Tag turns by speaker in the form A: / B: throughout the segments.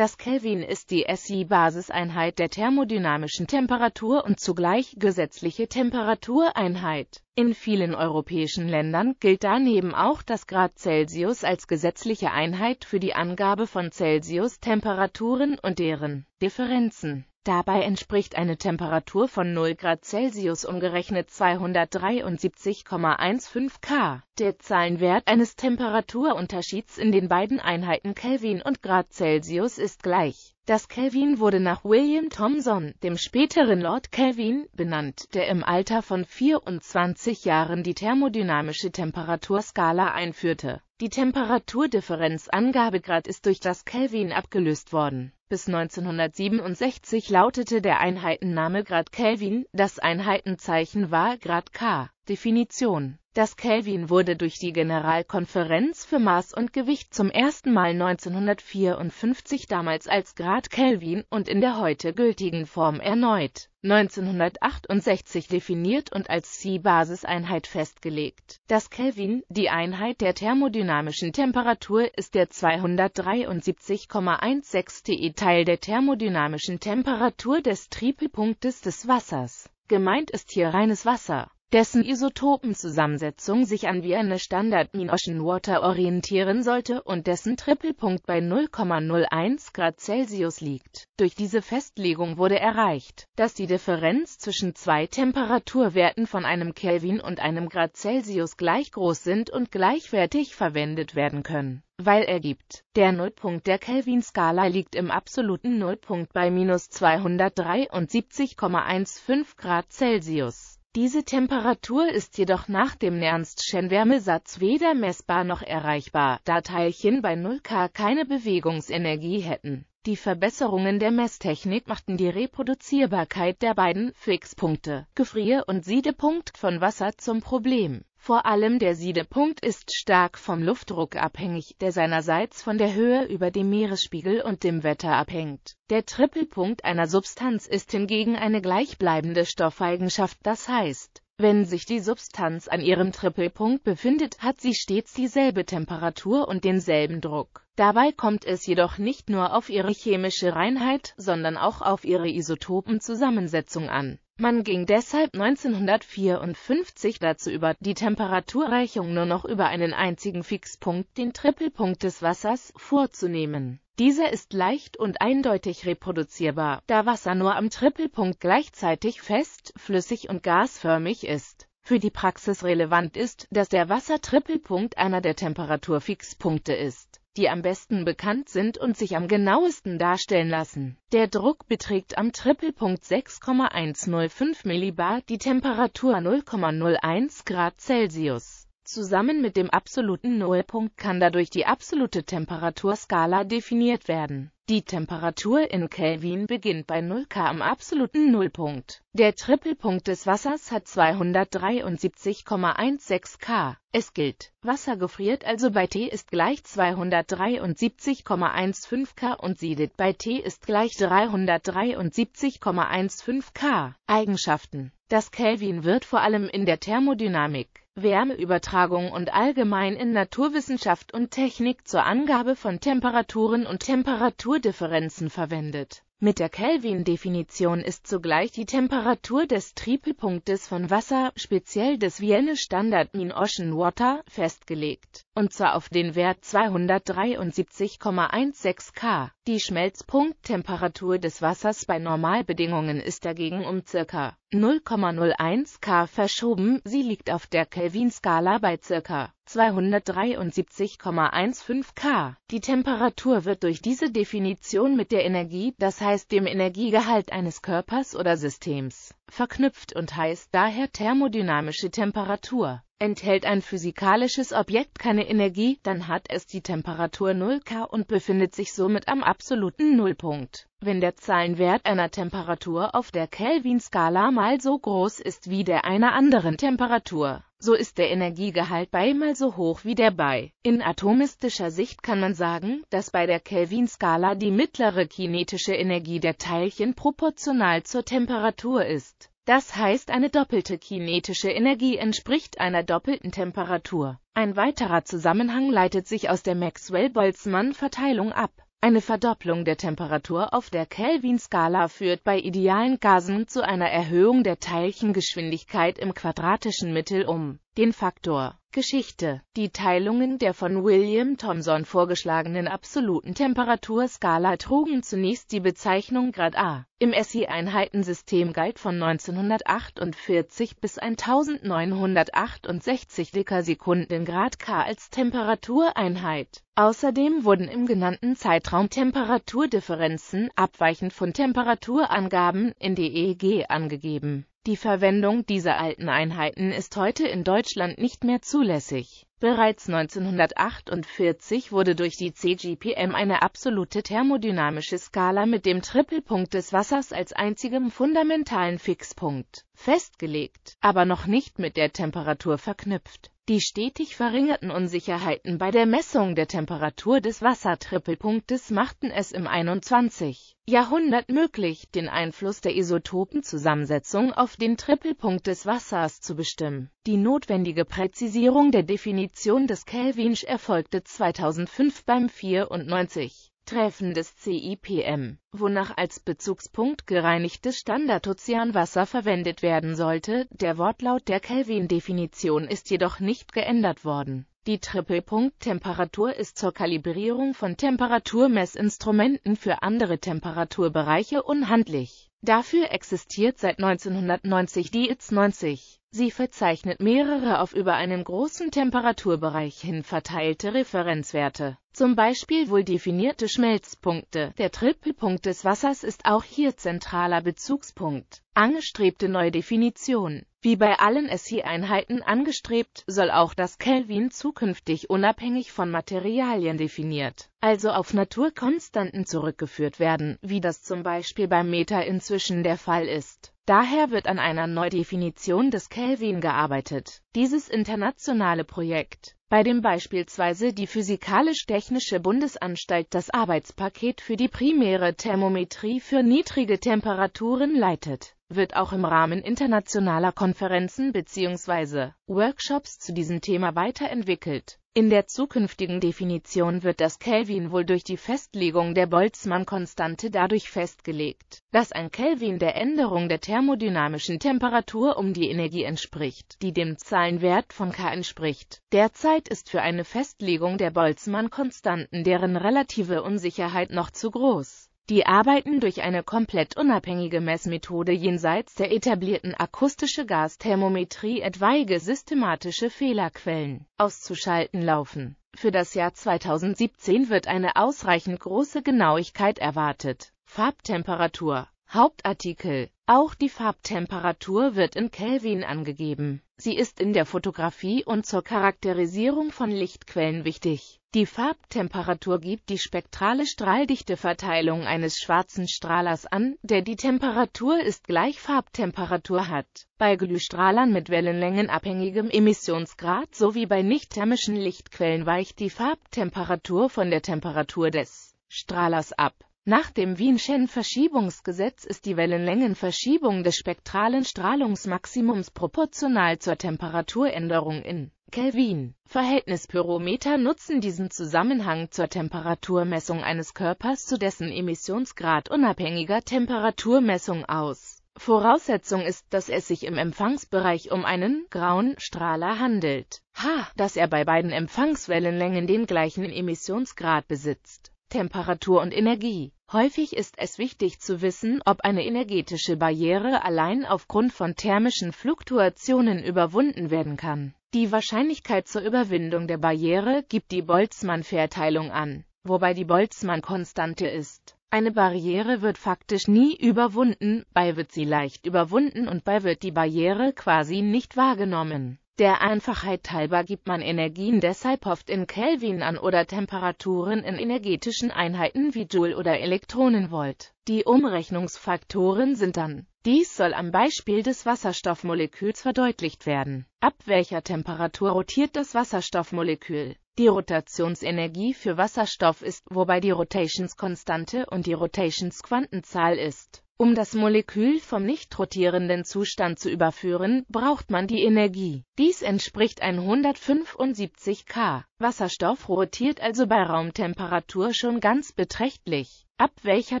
A: Das Kelvin ist die SI-Basiseinheit der thermodynamischen Temperatur und zugleich gesetzliche Temperatureinheit. In vielen europäischen Ländern gilt daneben auch das Grad Celsius als gesetzliche Einheit für die Angabe von Celsius-Temperaturen und deren Differenzen Dabei entspricht eine Temperatur von 0 Grad Celsius umgerechnet 273,15 K. Der Zahlenwert eines Temperaturunterschieds in den beiden Einheiten Kelvin und Grad Celsius ist gleich. Das Kelvin wurde nach William Thomson, dem späteren Lord Kelvin, benannt, der im Alter von 24 Jahren die thermodynamische Temperaturskala einführte. Die Temperaturdifferenz-Angabegrad ist durch das Kelvin abgelöst worden bis 1967 lautete der Einheitenname Grad Kelvin, das Einheitenzeichen war Grad K. Definition Das Kelvin wurde durch die Generalkonferenz für Maß und Gewicht zum ersten Mal 1954 damals als Grad Kelvin und in der heute gültigen Form erneut 1968 definiert und als C-Basiseinheit festgelegt. Das Kelvin, die Einheit der thermodynamischen Temperatur, ist der 273,16 TE Teil der thermodynamischen Temperatur des Tripelpunktes des Wassers. Gemeint ist hier reines Wasser dessen Isotopenzusammensetzung sich an wie eine Standard Mean Ocean Water orientieren sollte und dessen Tripelpunkt bei 0,01 Grad Celsius liegt. Durch diese Festlegung wurde erreicht, dass die Differenz zwischen zwei Temperaturwerten von einem Kelvin und einem Grad Celsius gleich groß sind und gleichwertig verwendet werden können weil ergibt. Der Nullpunkt der Kelvin-Skala liegt im absoluten Nullpunkt bei minus 273,15 Grad Celsius. Diese Temperatur ist jedoch nach dem Nernstschen Wärmesatz weder messbar noch erreichbar, da Teilchen bei 0 K keine Bewegungsenergie hätten. Die Verbesserungen der Messtechnik machten die Reproduzierbarkeit der beiden Fixpunkte, Gefrier- und Siedepunkt von Wasser zum Problem vor allem der Siedepunkt ist stark vom Luftdruck abhängig, der seinerseits von der Höhe über dem Meeresspiegel und dem Wetter abhängt. Der Trippelpunkt einer Substanz ist hingegen eine gleichbleibende Stoffeigenschaft, das heißt, wenn sich die Substanz an ihrem Trippelpunkt befindet, hat sie stets dieselbe Temperatur und denselben Druck. Dabei kommt es jedoch nicht nur auf ihre chemische Reinheit, sondern auch auf ihre Isotopenzusammensetzung an man ging deshalb 1954 dazu über, die Temperaturreichung nur noch über einen einzigen Fixpunkt, den Trippelpunkt des Wassers, vorzunehmen. Dieser ist leicht und eindeutig reproduzierbar, da Wasser nur am Trippelpunkt gleichzeitig fest, flüssig und gasförmig ist. Für die Praxis relevant ist, dass der Wassertrippelpunkt einer der Temperaturfixpunkte ist die am besten bekannt sind und sich am genauesten darstellen lassen. Der Druck beträgt am Trippelpunkt 6,105 mbar, die Temperatur 0,01 Grad Celsius. Zusammen mit dem absoluten Nullpunkt kann dadurch die absolute Temperaturskala definiert werden die Temperatur in Kelvin beginnt bei 0 K am absoluten Nullpunkt. Der Trippelpunkt des Wassers hat 273,16 K. Es gilt, Wasser gefriert also bei T ist gleich 273,15 K und siedet bei T ist gleich 373,15 K. Eigenschaften Das Kelvin wird vor allem in der Thermodynamik Wärmeübertragung und allgemein in Naturwissenschaft und Technik zur Angabe von Temperaturen und Temperaturdifferenzen verwendet mit der Kelvin-Definition ist zugleich die Temperatur des Tripelpunktes von Wasser, speziell des Vienna Standard Mean Ocean Water, festgelegt, und zwar auf den Wert 273,16 K. Die Schmelzpunkttemperatur des Wassers bei Normalbedingungen ist dagegen um ca. 0,01 K verschoben, sie liegt auf der Kelvin-Skala bei ca. 273,15 K. Die Temperatur wird durch diese Definition mit der Energie, das heißt dem Energiegehalt eines Körpers oder Systems, verknüpft und heißt daher thermodynamische Temperatur. Enthält ein physikalisches Objekt keine Energie, dann hat es die Temperatur 0 K und befindet sich somit am absoluten Nullpunkt. Wenn der Zahlenwert einer Temperatur auf der Kelvin-Skala mal so groß ist wie der einer anderen Temperatur, so ist der Energiegehalt bei mal so hoch wie der bei. In atomistischer Sicht kann man sagen, dass bei der Kelvin-Skala die mittlere kinetische Energie der Teilchen proportional zur Temperatur ist das heißt eine doppelte kinetische Energie entspricht einer doppelten Temperatur. Ein weiterer Zusammenhang leitet sich aus der Maxwell-Boltzmann-Verteilung ab Eine Verdopplung der Temperatur auf der Kelvin-Skala führt bei idealen Gasen zu einer Erhöhung der Teilchengeschwindigkeit im quadratischen Mittel um. Den Faktor Geschichte. Die Teilungen der von William Thomson vorgeschlagenen absoluten Temperaturskala trugen zunächst die Bezeichnung Grad A. Im SI-Einheitensystem galt von 1948 bis 1968 Dekasekunden Grad K als Temperatureinheit. Außerdem wurden im genannten Zeitraum Temperaturdifferenzen abweichend von Temperaturangaben in DEG angegeben die Verwendung dieser alten Einheiten ist heute in Deutschland nicht mehr zulässig. Bereits 1948 wurde durch die CGPM eine absolute thermodynamische Skala mit dem Trippelpunkt des Wassers als einzigem fundamentalen Fixpunkt festgelegt, aber noch nicht mit der Temperatur verknüpft die stetig verringerten Unsicherheiten bei der Messung der Temperatur des Wassertrippelpunktes machten es im 21. Jahrhundert möglich, den Einfluss der Isotopenzusammensetzung auf den Trippelpunkt des Wassers zu bestimmen. Die notwendige Präzisierung der Definition des Kelvinsch erfolgte 2005 beim 94 Treffen des CIPM, wonach als Bezugspunkt gereinigtes Standardozeanwasser verwendet werden sollte, der Wortlaut der Kelvin-Definition ist jedoch nicht geändert worden. Die Trippelpunkt-Temperatur ist zur Kalibrierung von Temperaturmessinstrumenten für andere Temperaturbereiche unhandlich. Dafür existiert seit 1990 die ITS 90 Sie verzeichnet mehrere auf über einen großen Temperaturbereich hin verteilte Referenzwerte, zum Beispiel wohl definierte Schmelzpunkte. Der Trippelpunkt des Wassers ist auch hier zentraler Bezugspunkt. Angestrebte Neudefinition Wie bei allen SI-Einheiten angestrebt, soll auch das Kelvin zukünftig unabhängig von Materialien definiert, also auf Naturkonstanten zurückgeführt werden, wie das zum Beispiel beim Meter inzwischen der Fall ist Daher wird an einer Neudefinition des Kelvin gearbeitet. Dieses internationale Projekt, bei dem beispielsweise die Physikalisch-Technische Bundesanstalt das Arbeitspaket für die primäre Thermometrie für niedrige Temperaturen leitet, wird auch im Rahmen internationaler Konferenzen bzw. Workshops zu diesem Thema weiterentwickelt in der zukünftigen Definition wird das Kelvin wohl durch die Festlegung der Boltzmann-Konstante dadurch festgelegt, dass ein Kelvin der Änderung der thermodynamischen Temperatur um die Energie entspricht, die dem Zahlenwert von K entspricht. Derzeit ist für eine Festlegung der Boltzmann-Konstanten deren relative Unsicherheit noch zu groß die Arbeiten durch eine komplett unabhängige Messmethode jenseits der etablierten akustische Gasthermometrie etwaige systematische Fehlerquellen auszuschalten laufen. Für das Jahr 2017 wird eine ausreichend große Genauigkeit erwartet. Farbtemperatur Hauptartikel Auch die Farbtemperatur wird in Kelvin angegeben. Sie ist in der Fotografie und zur Charakterisierung von Lichtquellen wichtig die Farbtemperatur gibt die spektrale Strahldichteverteilung eines schwarzen Strahlers an, der die Temperatur ist gleich Farbtemperatur hat. Bei Glühstrahlern mit wellenlängenabhängigem Emissionsgrad sowie bei nicht-thermischen Lichtquellen weicht die Farbtemperatur von der Temperatur des Strahlers ab. Nach dem Wienschen Verschiebungsgesetz ist die Wellenlängenverschiebung des spektralen Strahlungsmaximums proportional zur Temperaturänderung in Kelvin. Verhältnispyrometer nutzen diesen Zusammenhang zur Temperaturmessung eines Körpers zu dessen Emissionsgrad unabhängiger Temperaturmessung aus. Voraussetzung ist, dass es sich im Empfangsbereich um einen grauen Strahler handelt. h, dass er bei beiden Empfangswellenlängen den gleichen Emissionsgrad besitzt. Temperatur und Energie Häufig ist es wichtig zu wissen, ob eine energetische Barriere allein aufgrund von thermischen Fluktuationen überwunden werden kann die Wahrscheinlichkeit zur Überwindung der Barriere gibt die Boltzmann-Verteilung an, wobei die Boltzmann-Konstante ist. Eine Barriere wird faktisch nie überwunden, bei wird sie leicht überwunden und bei wird die Barriere quasi nicht wahrgenommen. Der Einfachheit halber gibt man Energien deshalb oft in Kelvin an oder Temperaturen in energetischen Einheiten wie Joule oder Elektronenvolt. Die Umrechnungsfaktoren sind dann dies soll am Beispiel des Wasserstoffmoleküls verdeutlicht werden. Ab welcher Temperatur rotiert das Wasserstoffmolekül? Die Rotationsenergie für Wasserstoff ist, wobei die Rotationskonstante und die Rotationsquantenzahl ist Um das Molekül vom nicht rotierenden Zustand zu überführen, braucht man die Energie. Dies entspricht 175 K. Wasserstoff rotiert also bei Raumtemperatur schon ganz beträchtlich. Ab welcher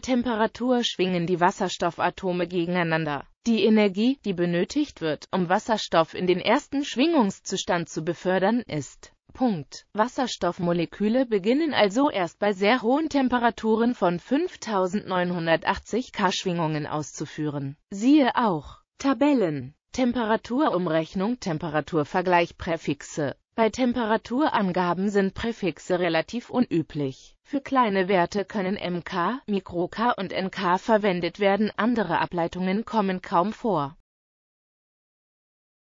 A: Temperatur schwingen die Wasserstoffatome gegeneinander? Die Energie, die benötigt wird, um Wasserstoff in den ersten Schwingungszustand zu befördern, ist Punkt. Wasserstoffmoleküle beginnen also erst bei sehr hohen Temperaturen von 5980 K Schwingungen auszuführen. Siehe auch Tabellen Temperaturumrechnung Temperaturvergleich Präfixe Bei Temperaturangaben sind Präfixe relativ unüblich. Für kleine Werte können mK, Mikro-K und nK verwendet werden, andere Ableitungen kommen kaum vor